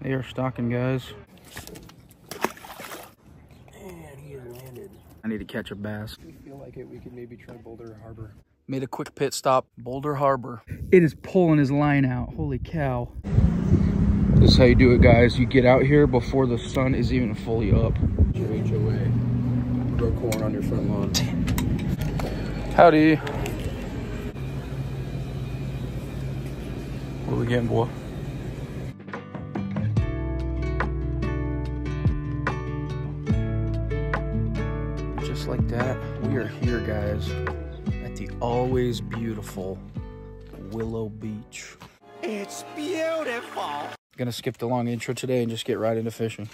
They are stocking, guys. And he landed. I need to catch a bass. We feel like it. We could maybe try Boulder Harbor. Made a quick pit stop, Boulder Harbor. It is pulling his line out. Holy cow. This is how you do it, guys. You get out here before the sun is even fully up. Your HOA. Grow corn on your front lawn. Howdy. What are we getting, boy? Just like that, we are here, guys, at the always beautiful Willow Beach. It's beautiful. Gonna skip the long intro today and just get right into fishing.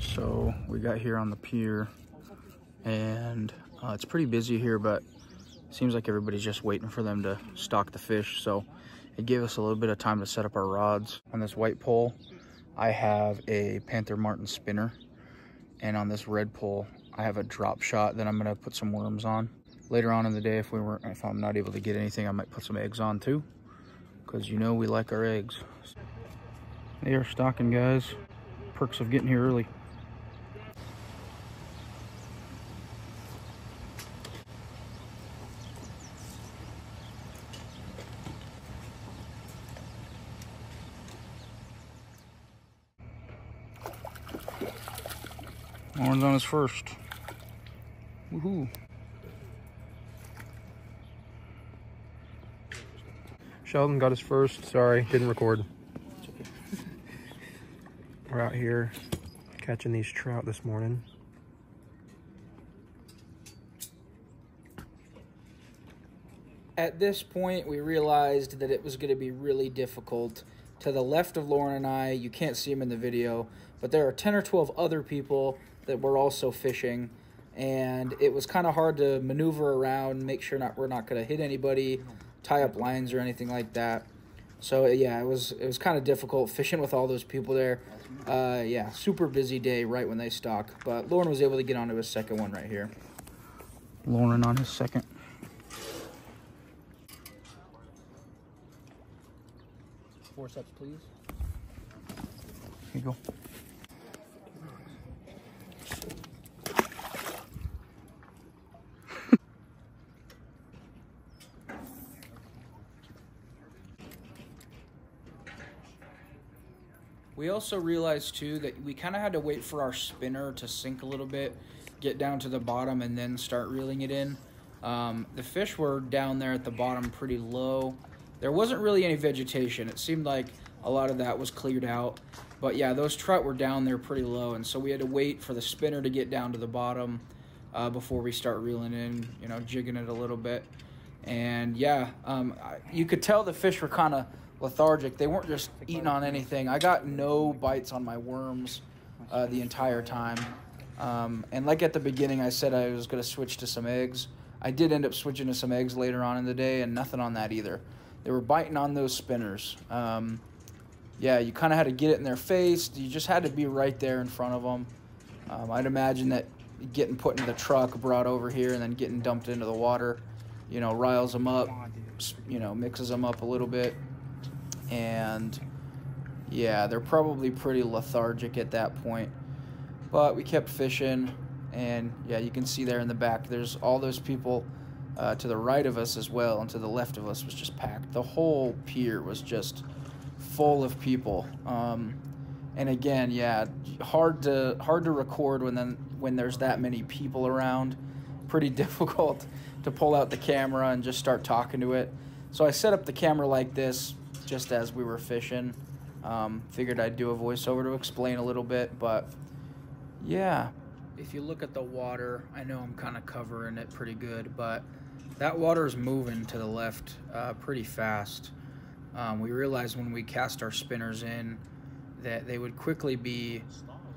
So we got here on the pier and uh, it's pretty busy here, but it seems like everybody's just waiting for them to stock the fish. So it gave us a little bit of time to set up our rods. On this white pole, I have a Panther Martin spinner. And on this red pole, I have a drop shot that I'm gonna put some worms on. Later on in the day, if we were, if I'm not able to get anything, I might put some eggs on too. Cause you know we like our eggs. They are stocking, guys. Perks of getting here early. Orange on his first. Woohoo. Sheldon got his first. Sorry, didn't record. We're out here catching these trout this morning. At this point, we realized that it was going to be really difficult. To the left of Lorin and I, you can't see them in the video, but there are 10 or 12 other people that were also fishing, and it was kind of hard to maneuver around, make sure not we're not going to hit anybody, tie up lines or anything like that. So yeah, it was it was kind of difficult fishing with all those people there. Uh, yeah, super busy day right when they stock, but Lorin was able to get onto his second one right here. Lorin on his second. Forceps, please. Here you go. We also realized too that we kind of had to wait for our spinner to sink a little bit, get down to the bottom, and then start reeling it in. Um, the fish were down there at the bottom pretty low. There wasn't really any vegetation. It seemed like a lot of that was cleared out. But yeah, those trout were down there pretty low, and so we had to wait for the spinner to get down to the bottom uh, before we start reeling in, you know, jigging it a little bit. And yeah, um, you could tell the fish were kind of lethargic. They weren't just eating on anything. I got no bites on my worms uh, the entire time. Um, and like at the beginning, I said I was going to switch to some eggs. I did end up switching to some eggs later on in the day, and nothing on that either. They were biting on those spinners. Um, yeah, you kind of had to get it in their face. You just had to be right there in front of them. Um, I'd imagine that getting put into the truck, brought over here, and then getting dumped into the water, you know, riles them up, you know, mixes them up a little bit. And yeah, they're probably pretty lethargic at that point. But we kept fishing, and yeah, you can see there in the back, there's all those people uh, to the right of us as well, and to the left of us was just packed. The whole pier was just full of people. Um, and again, yeah, hard to hard to record when then when there's that many people around. Pretty difficult to pull out the camera and just start talking to it. So I set up the camera like this just as we were fishing. Um, figured I'd do a voiceover to explain a little bit, but yeah. If you look at the water, I know I'm kind of covering it pretty good, but that water is moving to the left uh, pretty fast. Um, we realized when we cast our spinners in that they would quickly be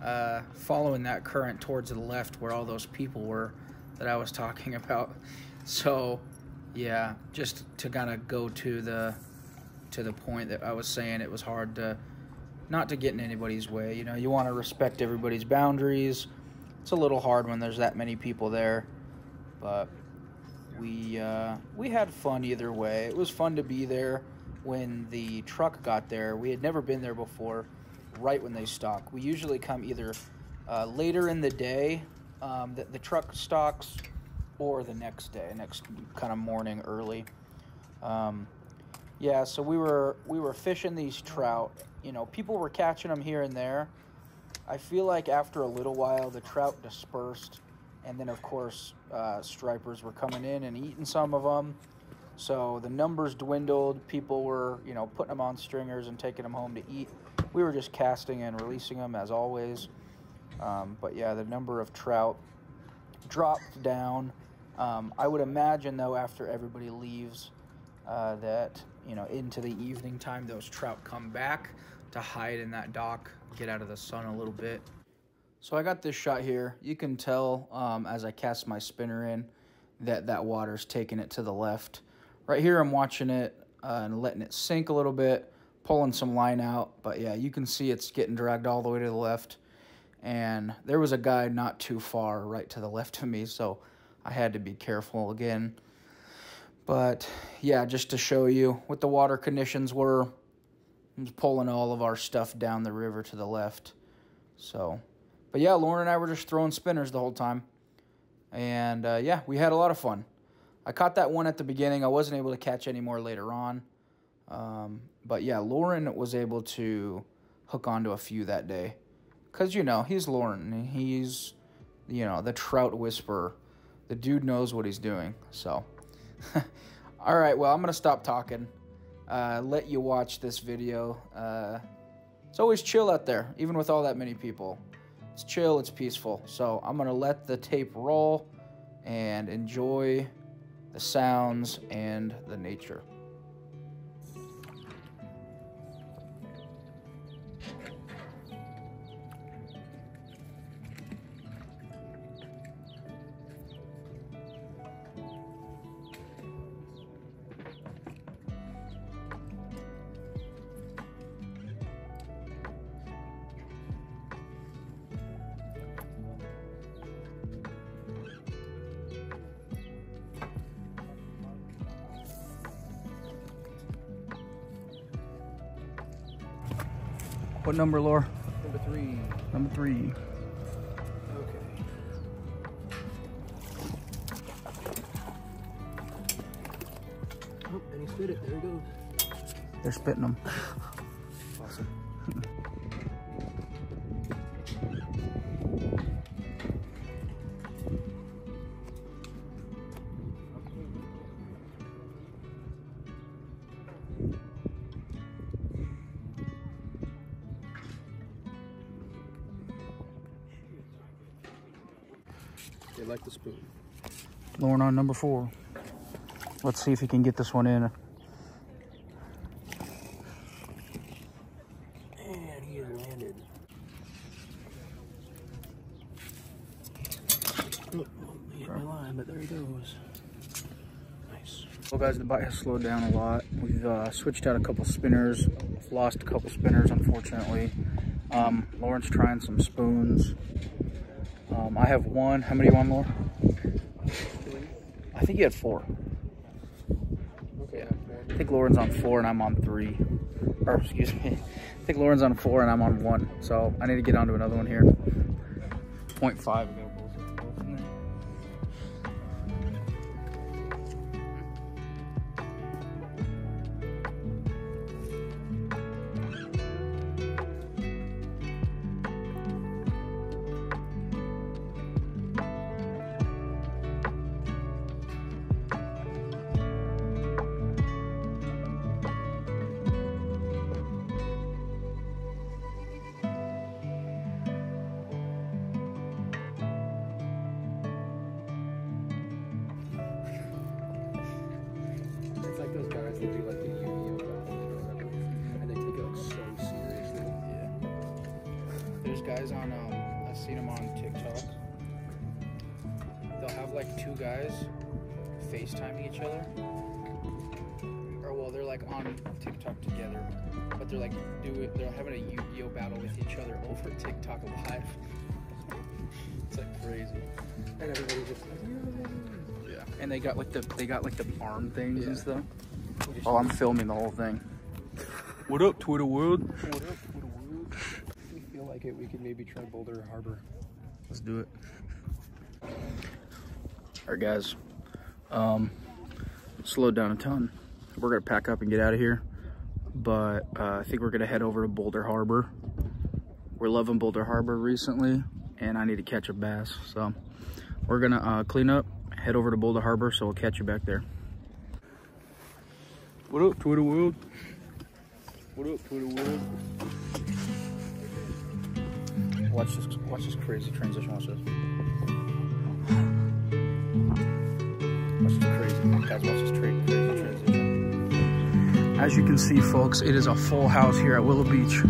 uh, following that current towards the left where all those people were that I was talking about. So, yeah, just to kind of go to the to the point that I was saying, it was hard to not to get in anybody's way. You know, you want to respect everybody's boundaries. It's a little hard when there's that many people there, but we uh, we had fun either way. It was fun to be there. when the truck got there. We had never been there before, right when they stock. We usually come either uh, later in the day um, that the truck stocks or the next day, next kind of morning early. Um, yeah, so we were we were fishing these trout. You know, people were catching them here and there. I feel like after a little while, the trout dispersed, and then of course, uh, stripers were coming in and eating some of them. So the numbers dwindled. People were, you know, putting them on stringers and taking them home to eat. We were just casting and releasing them as always. Um, but yeah, the number of trout dropped down. Um, I would imagine though, after everybody leaves, uh, that you know into the evening time, those trout come back to hide in that dock, get out of the sun a little bit. So I got this shot here. You can tell um, as I cast my spinner in that that water's taking it to the left. Right here, I'm watching it uh, and letting it sink a little bit, pulling some line out. But yeah, you can see it's getting dragged all the way to the left. And there was a guy not too far right to the left of me, so I had to be careful again. But yeah, just to show you what the water conditions were, I'm pulling all of our stuff down the river to the left. So, but yeah, Lorin and I were just throwing spinners the whole time. And uh, yeah, we had a lot of fun. I caught that one at the beginning. I wasn't able to catch any more later on. Um, but yeah, Lorin was able to hook onto a few that day. Because, you know, he's Lorin. He's, you know, the trout whisperer. The dude knows what he's doing. So, all right, well, I'm going to stop talking. Uh, let you watch this video. Uh, it's always chill out there, even with all that many people. It's chill, it's peaceful. So I'm going to let the tape roll and enjoy the sounds and the nature. What number, Laura? Number three. Number three. Okay. Oh, and he spit it. There he goes. They're spitting them. Lorin on number four. Let's see if he can get this one in. And he landed. Oh, he hit my line, but there he goes. Nice. Well, guys, the bite has slowed down a lot. We've uh, switched out a couple spinners, lost a couple spinners, unfortunately. Um, Lorin's trying some spoons. Um, I have one. How many you Laura? I think you had four. Okay. I think Lorin's on four and I'm on three. Or, excuse me. I think Lorin's on four and I'm on one. So I need to get onto another one here. 0.5 guys on, um, I've seen them on TikTok. They'll have like two guys FaceTiming each other. Or well, they're like on TikTok together, but they're like do it. They're having a Yu-Gi-Oh battle with each other over TikTok live. it's like crazy. And everybody just Yeah. And they got like the they got like the arm things and stuff. Oh, I'm filming the whole thing. What up, Twitter world? What up, Twitter world? If we feel like it, we could maybe try Boulder Harbor. Let's do it. All right, guys. Um, slowed down a ton. We're gonna pack up and get out of here, but uh, I think we're gonna head over to Boulder Harbor. We're loving Boulder Harbor recently, and I need to catch a bass. So we're gonna uh, clean up, head over to Boulder Harbor. So we'll catch you back there. What up, Twitter world? What up, Twitter world? Watch this. Watch this crazy transition. Watch this. Watch this crazy. Guys, watch this crazy transition. As you can see, folks, it is a full house here at Willow Beach.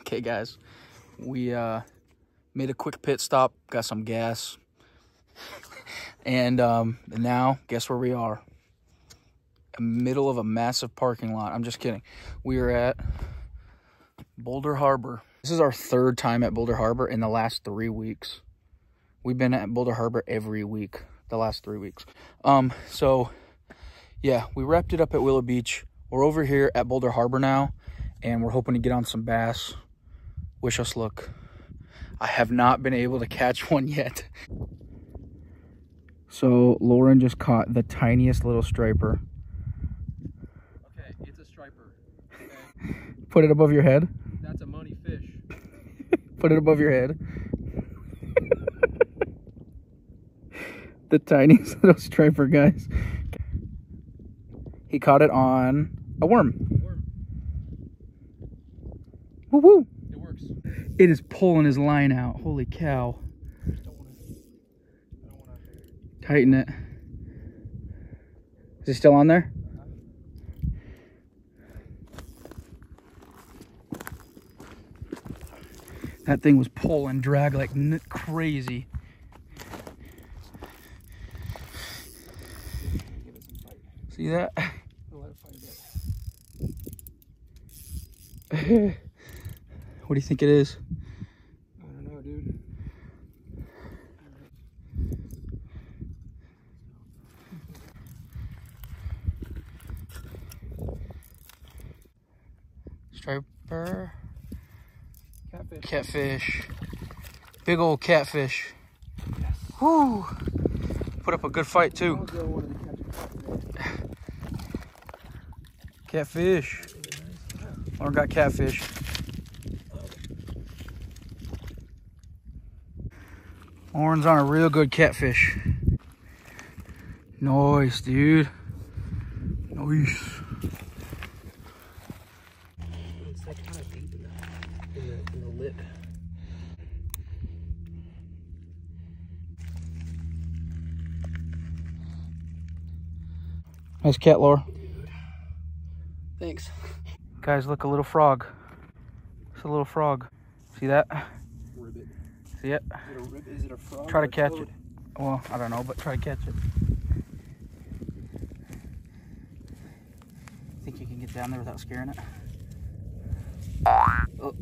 Okay, guys, we uh, made a quick pit stop, got some gas, and um, and now guess where we are? Middle of a massive parking lot. I'm just kidding. We are at Boulder Harbor. This is our third time at Boulder Harbor in the last three weeks. We've been at Boulder Harbor every week the last three weeks. Um, so yeah, we wrapped it up at Willow Beach. We're over here at Boulder Harbor now, and we're hoping to get on some bass. Wish us luck. I have not been able to catch one yet. So Lorin just caught the tiniest little striper. Okay, it's a striper. Okay. Put it above your head. That's a money fish. Put it above your head. the tiniest little striper, guys. He caught it on a worm. Worm. Woo woo. It is pulling his line out. Holy cow. Just don't wanna, I don't wanna Tighten it. Is it still on there? That thing was pulling drag like n- crazy. give it some fight. See that? I'll let it fight a bit. What do you think it is? I don't know, dude. Striper. Catfish. Catfish. Big old catfish. Yes. Whoo! Put up a good fight too. I'll go one of the catch a cat today. Catfish. Lorin got catfish. Lorin's on a real good catfish. Nice, dude. Nice. It's like kind of deep in the, in the, in the lip. Nice cat, Laura. Thanks. Guys, look, a little frog. It's a little frog. See that? Ribbit. See it? Is it a? Is it a frog? Try to catch toad? it. Well, I don't know, but try to catch it. Think you can get down there without scaring it? Oh,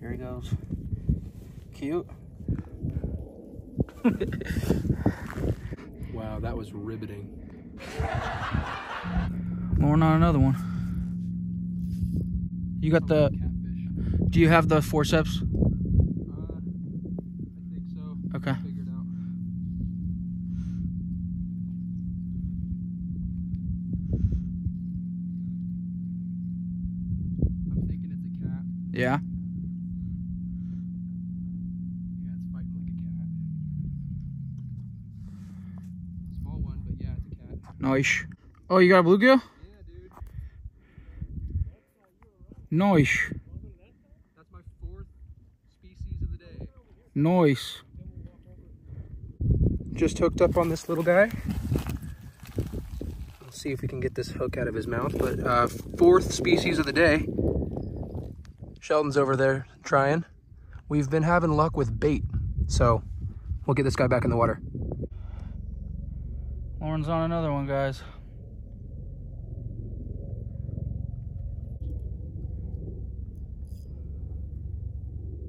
here he goes. Cute. Wow, that was riveting. Lorin on another one. You got the, do you have the forceps? Uh, I think so. Okay. Figured out. I'm thinking it's a cat. Yeah. Yeah, it's fighting like a cat. Small one, but yeah, it's a cat. Nice. Oh, you got a bluegill? Yeah, dude. Nice. That's my fourth species of the day. Nice. Just hooked up on this little guy. Let's see if we can get this hook out of his mouth. But uh, fourth species of the day. Sheldon's over there trying. We've been having luck with bait, so we'll get this guy back in the water. Horns on another one, guys.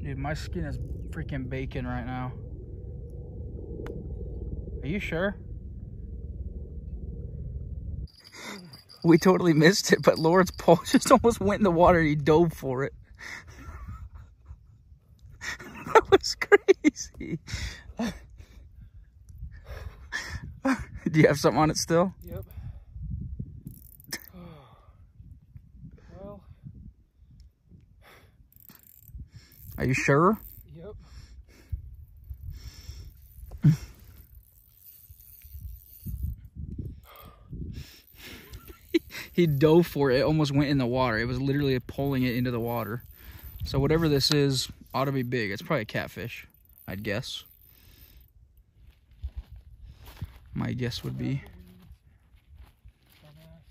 Dude, my skin is freaking baking right now. Are you sure? We totally missed it, but Lorin's Paul just almost went in the water he dove for it. that was crazy. Do you have something on it still? Yep. well, Are you sure? yep. he dove for it. It almost went in the water. It was literally pulling it into the water. So whatever this is ought to be big. It's probably a catfish, I'd guess. My guess would be. Dumbass.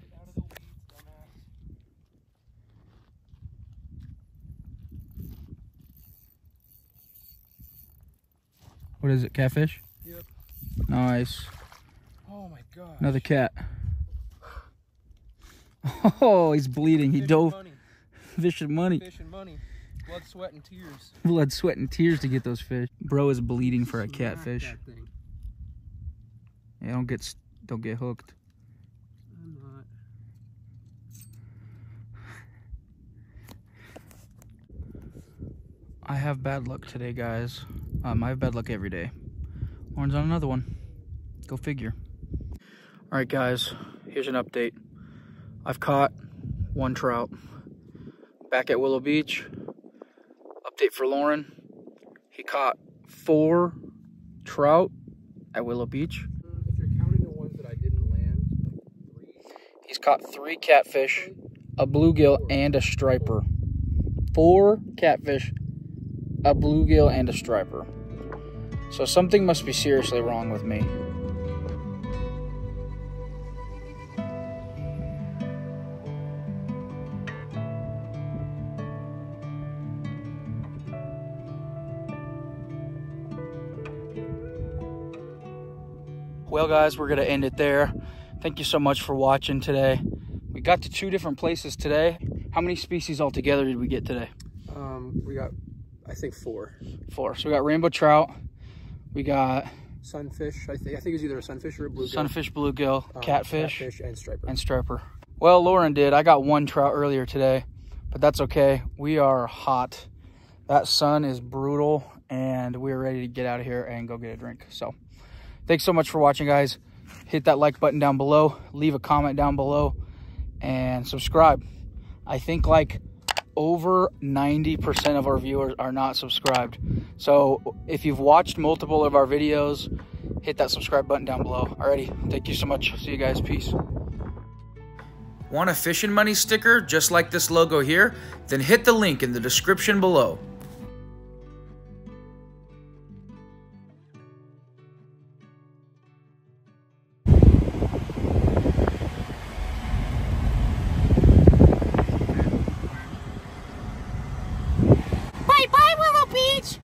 Get out of the weeds, dumbass. What is it? Catfish? Yep. Nice. Oh my god. Another cat. Oh, he's bleeding. He Fish and dove. Money. Fish and money. Fish and money. Blood, sweat, and tears. Blood, sweat, and tears to get those fish. Bro is bleeding for a catfish. Yeah, don't get don't get hooked. I'm not. I have bad luck today, guys. Um, I have bad luck every day. Orange on another one. Go figure. All right, guys. Here's an update. I've caught one trout. Back at Willow Beach. Update for Lorin. He caught four trout at Willow Beach. If you're counting the ones that I didn't land, three. He's caught three catfish, a bluegill, and a striper. Four catfish, a bluegill, and a striper. So something must be seriously wrong with me. Well, guys, we're going to end it there. Thank you so much for watching today. We got to two different places today. How many species altogether did we get today? Um, we got, I think four. Four. So we got rainbow trout, we got Sunfish. I think I think it's either a sunfish or a bluegill. sunfish, bluegill, Um, catfish, catfish, and striper. and striper. Well, Lorin did. I got one trout earlier today, but that's okay. We are hot. That sun is brutal, and we're ready to get out of here and go get a drink. So, thanks so much for watching, guys. Hit that like button down below, leave a comment down below, and subscribe. I think like over 90% of our viewers are not subscribed. So if you've watched multiple of our videos, hit that subscribe button down below. Alrighty, thank you so much. See you guys. Peace. Want a Fishin Money sticker just like this logo here? Then hit the link in the description below.